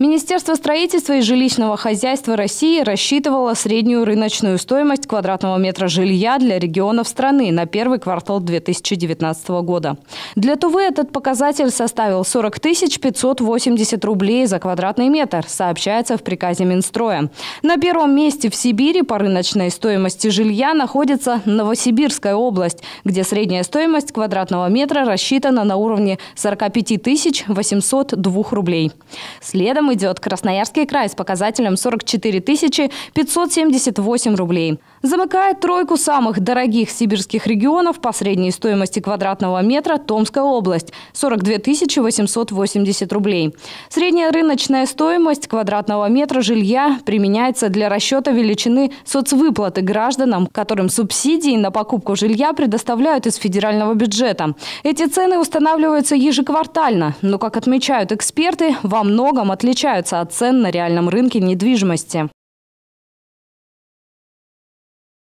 Министерство строительства и жилищного хозяйства России рассчитывало среднюю рыночную стоимость квадратного метра жилья для регионов страны на первый квартал 2019 года. Для Тувы этот показатель составил 40 580 рублей за квадратный метр, сообщается в приказе Минстроя. На первом месте в Сибири по рыночной стоимости жилья находится Новосибирская область, где средняя стоимость квадратного метра рассчитана на уровне 45 802 рублей. Следом Следом идет Красноярский край с показателем 44 578 рублей. Замыкает тройку самых дорогих сибирских регионов по средней стоимости квадратного метра Томская область – 42 880 рублей. Средняя рыночная стоимость квадратного метра жилья применяется для расчета величины соцвыплаты гражданам, которым субсидии на покупку жилья предоставляют из федерального бюджета. Эти цены устанавливаются ежеквартально, но, как отмечают эксперты, во многом отличаются от цен на реальном рынке недвижимости.